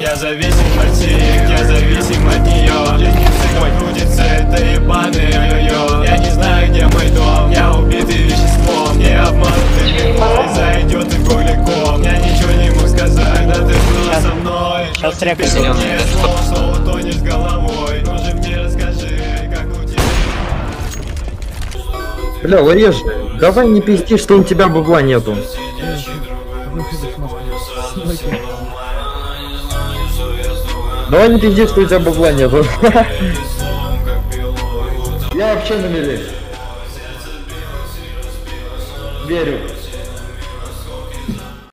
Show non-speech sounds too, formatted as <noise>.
Я зависим от них, я зависим от нее Жизнь цепой крутится, это ебаный йо-йо. Я не знаю, где мой дом, я убитый веществом Не обманутый мной, зайдет и гуляком Я ничего не мог сказать, да ты была со мной? Сейчас Но Бля, Лареш, давай не пизди, что у тебя бабла нету. Давай не пизди, что у тебя бабла нету. <laughs> Я вообще на мели. Верю.